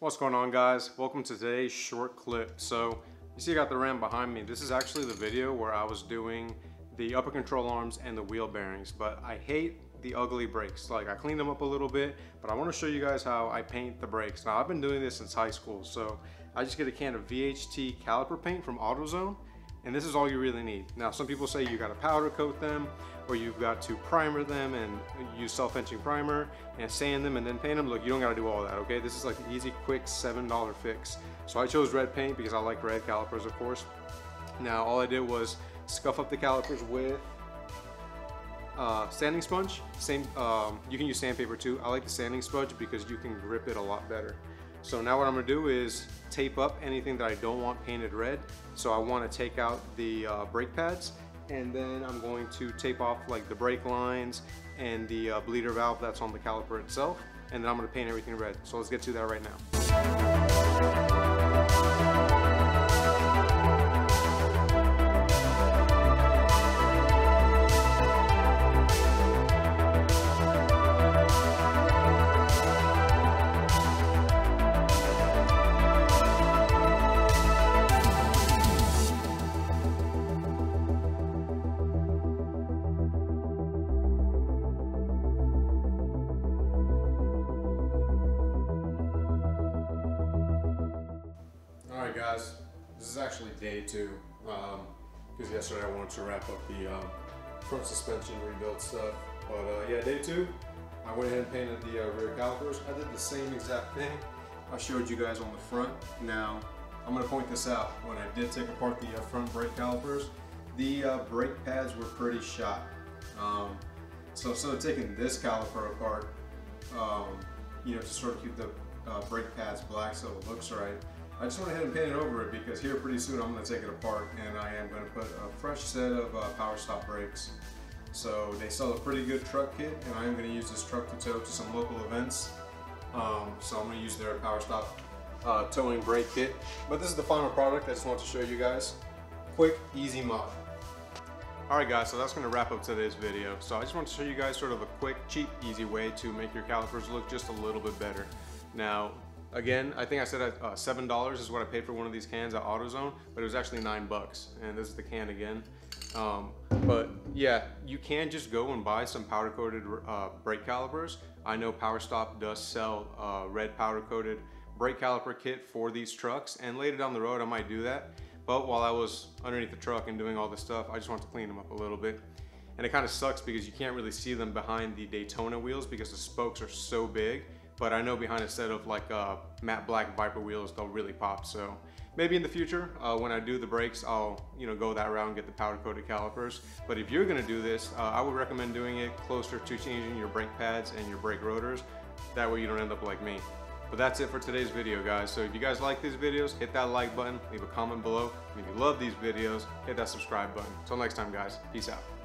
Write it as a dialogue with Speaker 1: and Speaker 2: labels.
Speaker 1: What's going on guys? Welcome to today's short clip. So you see I got the Ram behind me. This is actually the video where I was doing the upper control arms and the wheel bearings, but I hate the ugly brakes. Like I cleaned them up a little bit, but I wanna show you guys how I paint the brakes. Now I've been doing this since high school, so I just get a can of VHT caliper paint from AutoZone and this is all you really need. Now, some people say you gotta powder coat them, or you've got to primer them and use self-etching primer and sand them and then paint them. Look, you don't gotta do all that, okay? This is like an easy, quick $7 fix. So I chose red paint because I like red calipers, of course. Now, all I did was scuff up the calipers with uh, sanding sponge. Same, um, you can use sandpaper too. I like the sanding sponge because you can grip it a lot better. So now what I'm gonna do is tape up anything that I don't want painted red. So I wanna take out the uh, brake pads and then I'm going to tape off like the brake lines and the uh, bleeder valve that's on the caliper itself. And then I'm gonna paint everything red. So let's get to that right now. Guys, this is actually day two, because um, yesterday I wanted to wrap up the um, front suspension rebuild stuff. But uh, yeah, day two, I went ahead and painted the uh, rear calipers. I did the same exact thing I showed you guys on the front. Now, I'm going to point this out. When I did take apart the uh, front brake calipers, the uh, brake pads were pretty shot. Um, so instead of taking this caliper apart, um, you know, to sort of keep the uh, brake pads black so it looks right, I just went ahead and painted over it because here pretty soon I'm going to take it apart and I am going to put a fresh set of uh, PowerStop brakes. So they sell a pretty good truck kit and I am going to use this truck to tow to some local events. Um, so I'm going to use their PowerStop uh, towing brake kit. But this is the final product I just want to show you guys. Quick, easy mod. Alright guys, so that's going to wrap up today's video. So I just want to show you guys sort of a quick, cheap, easy way to make your calipers look just a little bit better. Now, Again, I think I said uh, $7 is what I paid for one of these cans at AutoZone, but it was actually nine bucks. And this is the can again. Um, but yeah, you can just go and buy some powder coated uh, brake calipers. I know PowerStop does sell uh, red powder coated brake caliper kit for these trucks and later down the road I might do that. But while I was underneath the truck and doing all this stuff, I just want to clean them up a little bit. And it kind of sucks because you can't really see them behind the Daytona wheels because the spokes are so big but I know behind a set of like uh, matte black Viper wheels, they'll really pop. So maybe in the future, uh, when I do the brakes, I'll you know go that route and get the powder coated calipers. But if you're gonna do this, uh, I would recommend doing it closer to changing your brake pads and your brake rotors. That way you don't end up like me. But that's it for today's video, guys. So if you guys like these videos, hit that like button, leave a comment below. And if you love these videos, hit that subscribe button. Until next time, guys, peace out.